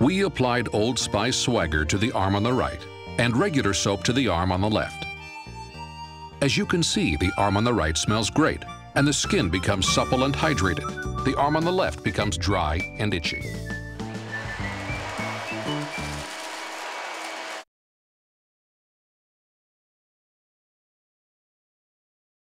We applied Old Spice Swagger to the arm on the right and regular soap to the arm on the left. As you can see, the arm on the right smells great and the skin becomes supple and hydrated. The arm on the left becomes dry and itchy.